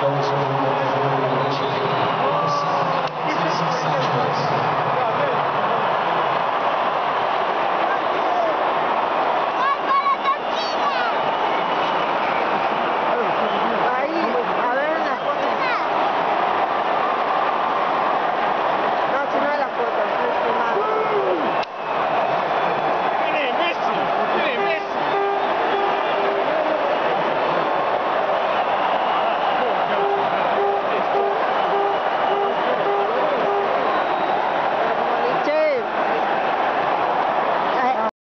goes